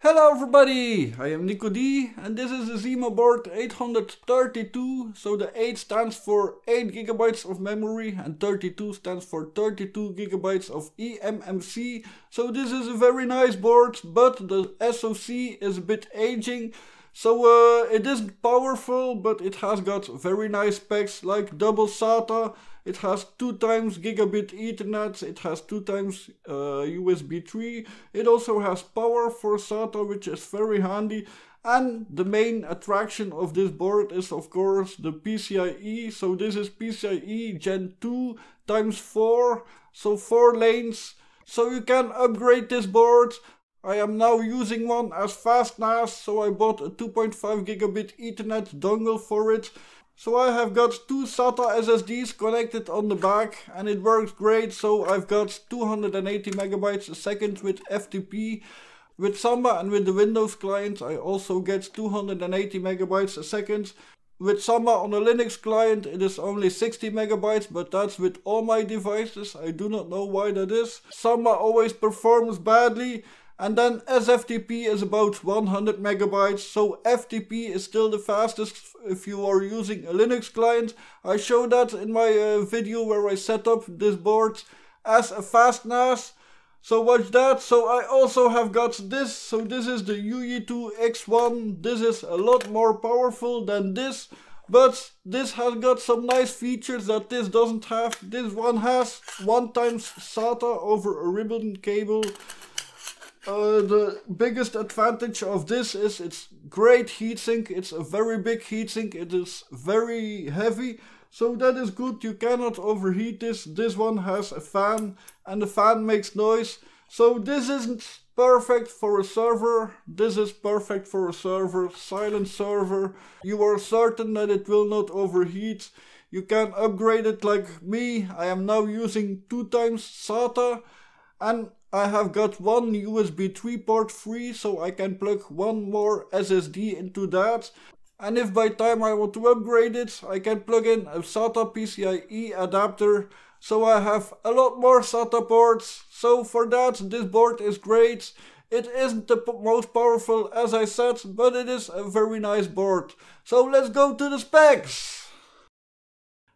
Hello everybody, I am Nico D and this is the Zima board 832, so the 8 stands for 8 gigabytes of memory and 32 stands for 32 gigabytes of eMMC, so this is a very nice board, but the SoC is a bit aging, so uh, it isn't powerful, but it has got very nice specs like double SATA, it has 2 times gigabit ethernet, it has 2 times uh, USB 3, it also has power for SATA which is very handy. And the main attraction of this board is of course the PCIe, so this is PCIe Gen 2 times 4, so 4 lanes, so you can upgrade this board. I am now using one as fast NAS, so I bought a 2.5 gigabit ethernet dongle for it. So I have got two SATA SSDs connected on the back and it works great. So I've got 280 megabytes a second with FTP. With Samba and with the Windows client I also get 280 megabytes a second. With Samba on a Linux client it is only 60 megabytes but that's with all my devices. I do not know why that is. Samba always performs badly and then SFTP is about 100 megabytes, so FTP is still the fastest if you are using a Linux client. I showed that in my uh, video where I set up this board as a fast NAS. So watch that. So I also have got this. So this is the Youyeetoo X1. This is a lot more powerful than this. But this has got some nice features that this doesn't have. This one has one times SATA over a ribbon cable. Uh, the biggest advantage of this is it's great heatsink. It's a very big heatsink. It is very heavy. So that is good. You cannot overheat this. This one has a fan and the fan makes noise. So this isn't perfect for a server. This is perfect for a server. Silent server. You are certain that it will not overheat. You can upgrade it like me. I am now using two times SATA and I have got one USB 3 port free so I can plug one more SSD into that. And if by time I want to upgrade it, I can plug in a SATA PCIe adapter. So I have a lot more SATA ports. So for that, this board is great. It isn't the most powerful as I said, but it is a very nice board. So let's go to the specs.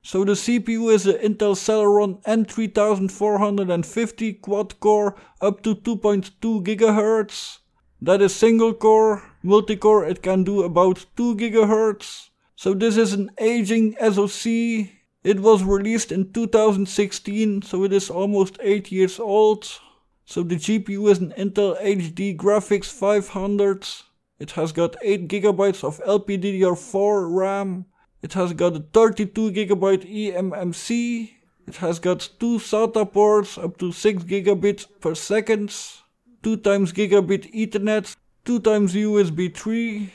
So the CPU is an Intel Celeron N3450 quad core up to 2.2 GHz. That is single core, multi-core it can do about 2 GHz. So this is an aging SoC. It was released in 2016, so it is almost 8 years old. So the GPU is an Intel HD Graphics 500. It has got 8 GB of LPDDR4 RAM. It has got a 32 gigabyte eMMC. It has got two SATA ports up to 6 gigabits per second, 2 times gigabit Ethernet, 2 times USB 3,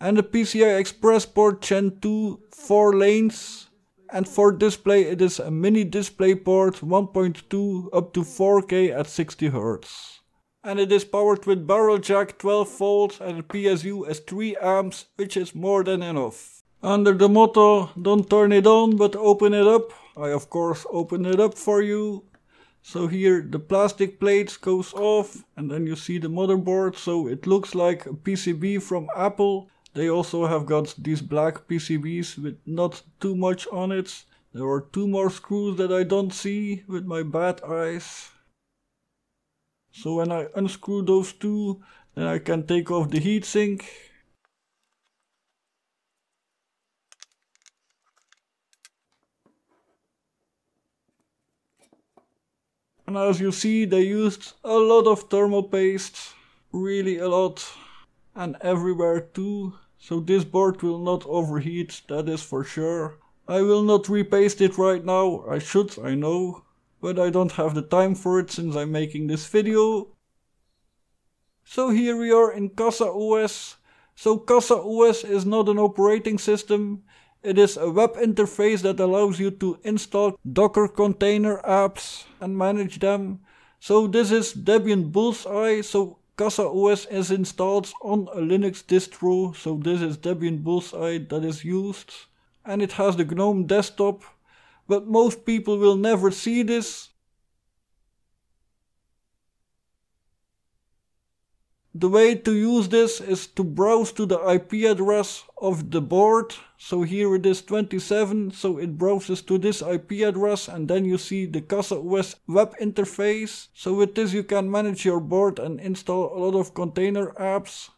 and a PCI Express port Gen 2 4 lanes. And for display it is a mini display port 1.2 up to 4K at 60 Hz. And it is powered with barrel jack 12 volts and PSU as 3 amps which is more than enough. Under the motto, don't turn it on but open it up. I of course open it up for you. So here the plastic plate goes off and then you see the motherboard. So it looks like a PCB from Apple. They also have got these black PCBs with not too much on it. There are two more screws that I don't see with my bad eyes. So when I unscrew those two, then I can take off the heatsink And as you see, they used a lot of thermal paste, really a lot, and everywhere too. So this board will not overheat, that is for sure. I will not repaste it right now, I should, I know, but I don't have the time for it since I'm making this video. So here we are in CasaOS. So CasaOS is not an operating system, it is a web interface that allows you to install Docker container apps and manage them. So this is Debian Bullseye. So CasaOS is installed on a Linux distro. So this is Debian Bullseye that is used. And it has the GNOME desktop. But most people will never see this The way to use this is to browse to the IP address of the board. So here it is 27, so it browses to this IP address and then you see the CasaOS web interface. So with this you can manage your board and install a lot of container apps.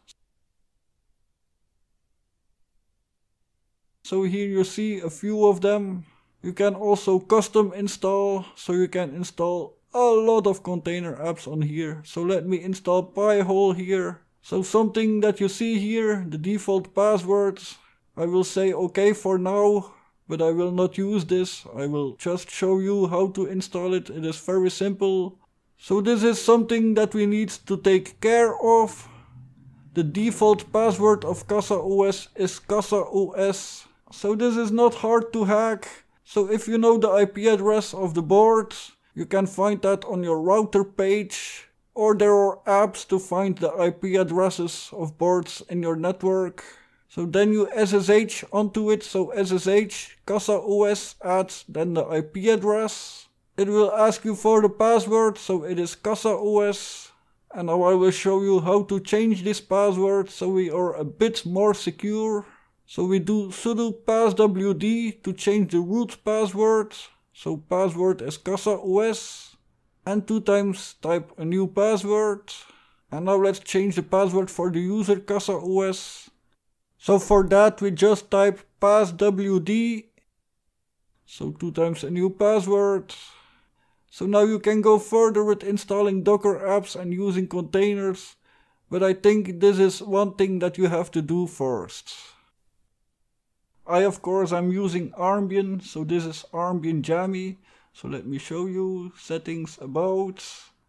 So here you see a few of them. You can also custom install, so you can install a lot of container apps on here. So let me install Pi-hole here. So something that you see here, the default passwords. I will say okay for now, but I will not use this. I will just show you how to install it. It is very simple. So this is something that we need to take care of. The default password of CasaOS is CasaOS. So this is not hard to hack. So if you know the IP address of the board, you can find that on your router page or there are apps to find the IP addresses of boards in your network. So then you SSH onto it, so SSH Casa OS adds then the IP address. It will ask you for the password, so it is Casa OS. And now I will show you how to change this password so we are a bit more secure. So we do sudo passwd to change the root password. So password is Casa OS and two times type a new password. And now let's change the password for the user Casa OS. So for that we just type passwd. So two times a new password. So now you can go further with installing Docker apps and using containers. But I think this is one thing that you have to do first. I of course I'm using Armbian, so this is Armbian Jammy. So let me show you settings about.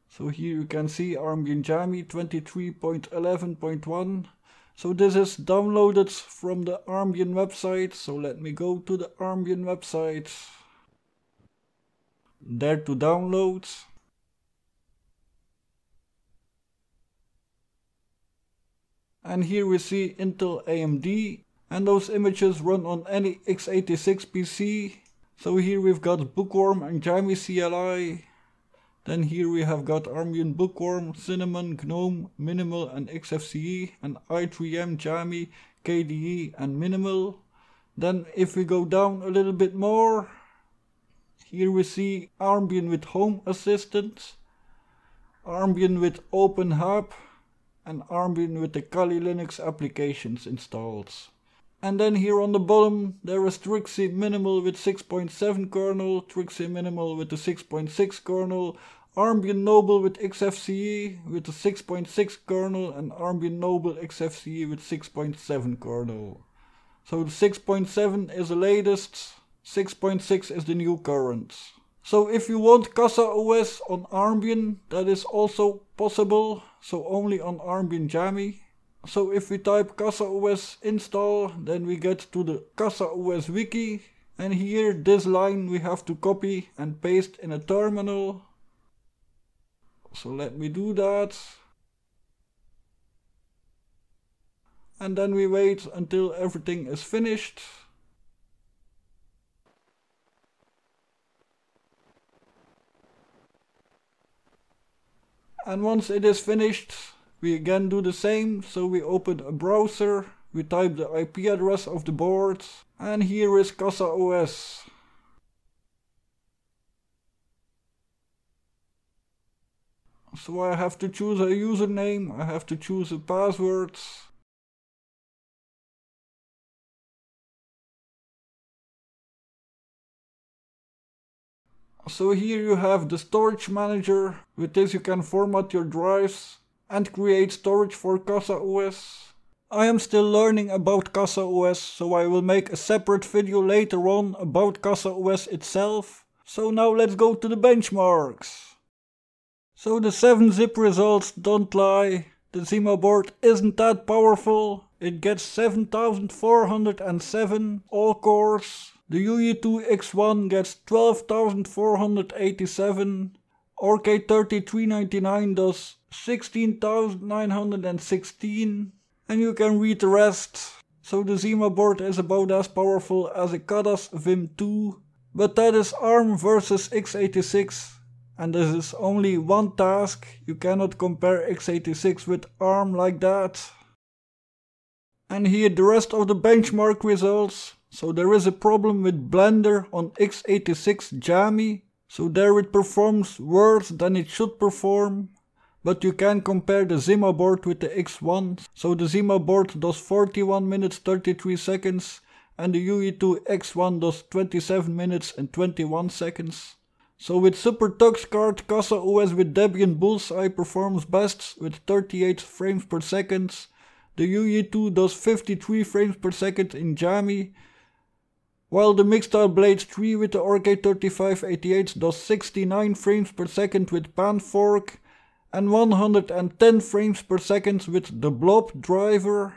So here you can see Armbian Jammy 23.11.1. So this is downloaded from the Armbian website. So let me go to the Armbian website. There to download. And here we see Intel AMD and those images run on any x86 PC. So here we've got Bookworm and Jammy CLI. Then here we have got Armbian Bookworm, Cinnamon, GNOME, Minimal and XFCE and i3M, Jammy, KDE and Minimal. Then if we go down a little bit more, here we see Armbian with Home Assistant, Armbian with openHAB and Armbian with the Kali Linux applications installed. And then here on the bottom there is Trixie Minimal with 6.7 kernel, Trixie Minimal with the 6.6 kernel, Armbian Noble with XFCE with the 6.6 kernel and Armbian Noble XFCE with 6.7 kernel. So the 6.7 is the latest, 6.6 is the new current. So if you want Casa OS on Armbian, that is also possible, so only on Armbian Jammy. So if we type CasaOS install, then we get to the CasaOS wiki. And here, this line we have to copy and paste in a terminal. So let me do that. And then we wait until everything is finished. And once it is finished, we again do the same, so we open a browser, we type the IP address of the board, and here is Casa OS. So I have to choose a username, I have to choose a password. So here you have the storage manager, with this you can format your drives and create storage for Casa OS. I am still learning about Casa OS, so I will make a separate video later on about Casa OS itself. So now let's go to the benchmarks. So the 7-zip results don't lie. The Zima board isn't that powerful. It gets 7407 all cores. The Youyeetoo X1 gets 12487. RK3399 does 16,916 and you can read the rest. So the Zima board is about as powerful as a Khadas VIM 2, but that is ARM versus x86 and this is only one task, you cannot compare x86 with ARM like that. And here the rest of the benchmark results. So there is a problem with Blender on x86 Jammy, so there it performs worse than it should perform. But you can compare the Zima board with the X1. So the Zima board does 41 minutes 33 seconds and the Youyeetoo X1 does 27 minutes and 21 seconds. So with Super Tux card, CasaOS with Debian Bullseye performs best with 38 frames per second. The Youyeetoo does 53 frames per second in Jammy, while the Mixtile Blade 3 with the RK3588 does 69 frames per second with PanFork and 110 frames per second with the Blob driver.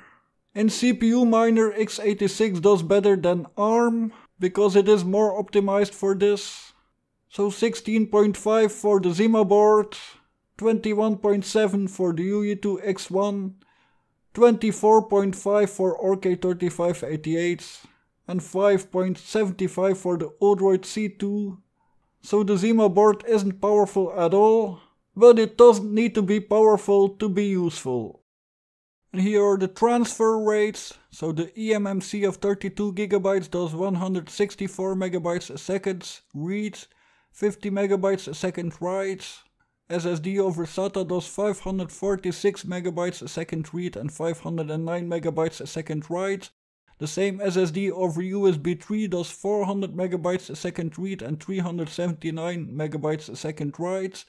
In CPU Miner x86 does better than ARM because it is more optimized for this. So 16.5 for the Zima board, 21.7 for the Youyeetoo X1, 24.5 for RK3588 and 5.75 for the Odroid C2. So the Zima board isn't powerful at all, but it doesn't need to be powerful to be useful. And here are the transfer rates. So the eMMC of 32GB does 164 megabytes a second read 50 megabytes a second write. SSD over SATA does 546 megabytes a second read and 509 megabytes a second write. The same SSD over USB 3 does 400 megabytes a second read and 379 megabytes a second write.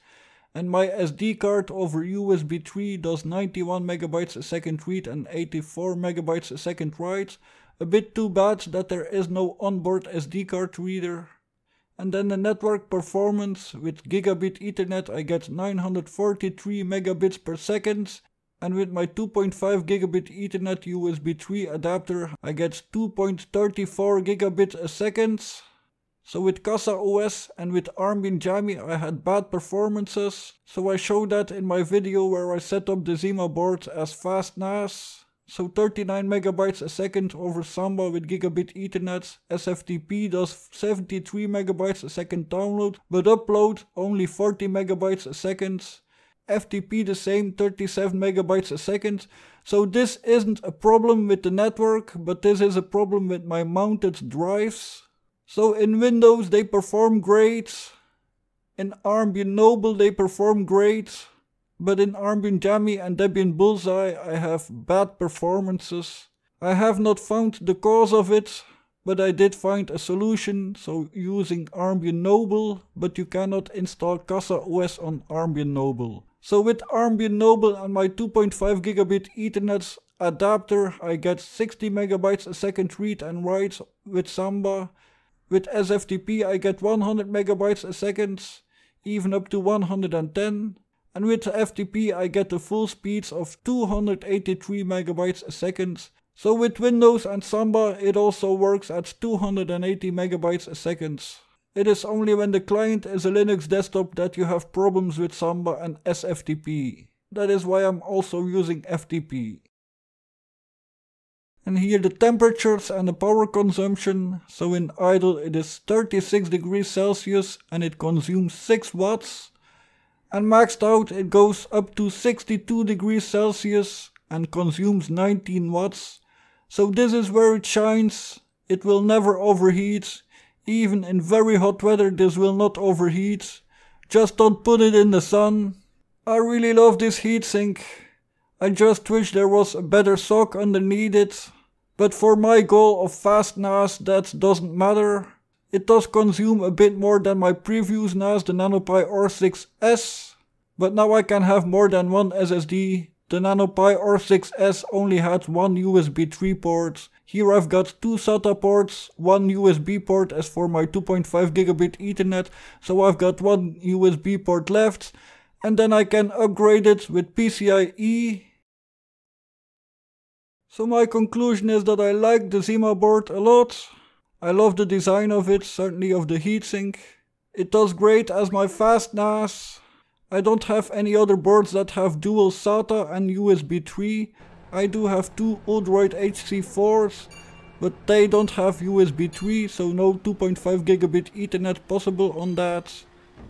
And my SD card over USB 3 does 91 megabytes a second read and 84 megabytes a second write. A bit too bad that there is no onboard SD card reader. And then the network performance with gigabit ethernet I get 943 megabits per second and with my 2.5 gigabit ethernet USB 3 adapter I get 2.34 gigabit a second. So with CasaOS and with Armbian Jammy I had bad performances, so I showed that in my video where I set up the Zima board as fast NAS. So 39 megabytes a second over Samba with gigabit ethernet. SFTP does 73 megabytes a second download, but upload only 40 megabytes a second. FTP the same 37 megabytes a second. So this isn't a problem with the network, but this is a problem with my mounted drives. So in Windows they perform great. In Armbian Noble they perform great. But in Armbian Jammy and Debian Bullseye I have bad performances. I have not found the cause of it, but I did find a solution, so using Armbian Noble, but you cannot install Casa OS on Armbian Noble. So with Armbian Noble and my 2.5 gigabit Ethernet adapter I get 60 megabytes a second read and write with Samba. With SFTP I get 100 megabytes a second, even up to 110 and with FTP I get the full speeds of 283 megabytes a second. So with Windows and Samba it also works at 280 megabytes a second. It is only when the client is a Linux desktop that you have problems with Samba and SFTP. That is why I'm also using FTP. And here the temperatures and the power consumption. So in idle it is 36 degrees Celsius and it consumes 6 watts and maxed out it goes up to 62 degrees Celsius and consumes 19 watts. So this is where it shines. It will never overheat. Even in very hot weather this will not overheat. Just don't put it in the sun. I really love this heatsink. I just wish there was a better SoC underneath it. But for my goal of fast NAS that doesn't matter. It does consume a bit more than my previous NAS, the NanoPi R6S, but now I can have more than one SSD. The NanoPi R6S only had one USB 3 port. Here I've got two SATA ports, one USB port as for my 2.5 gigabit ethernet, so I've got one USB port left, and then I can upgrade it with PCIe. So my conclusion is that I like the Zima board a lot. I love the design of it, certainly of the heatsink. It does great as my fast NAS. I don't have any other boards that have dual SATA and USB 3. I do have two Odroid HC4s, but they don't have USB 3, so no 2.5 gigabit ethernet possible on that.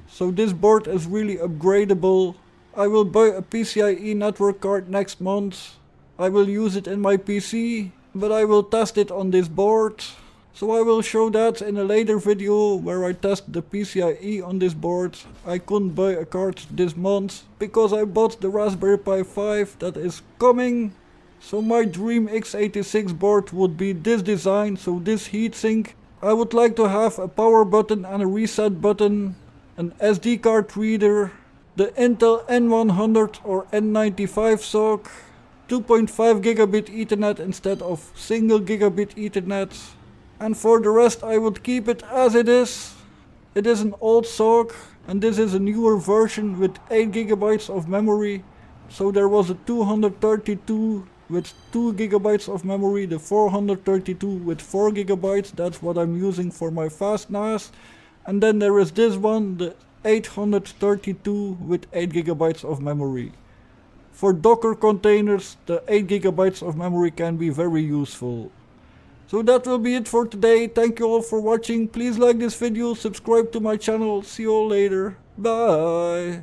So this board is really upgradable. I will buy a PCIe network card next month. I will use it in my PC, but I will test it on this board. So I will show that in a later video where I test the PCIe on this board. I couldn't buy a card this month because I bought the Raspberry Pi 5 that is coming. So my dream x86 board would be this design, so this heatsink. I would like to have a power button and a reset button, an SD card reader, the Intel N100 or N95 SoC, 2.5 gigabit ethernet instead of single gigabit ethernet. And for the rest I would keep it as it is. It is an old SoC and this is a newer version with 8 gigabytes of memory. So there was a 232 with 2 gigabytes of memory, the 432 with 4 gigabytes, that's what I'm using for my fast NAS. And then there is this one, the 832 with 8 gigabytes of memory. For Docker containers, the 8 gigabytes of memory can be very useful. So that will be it for today. Thank you all for watching. Please like this video, subscribe to my channel. See you all later. Bye.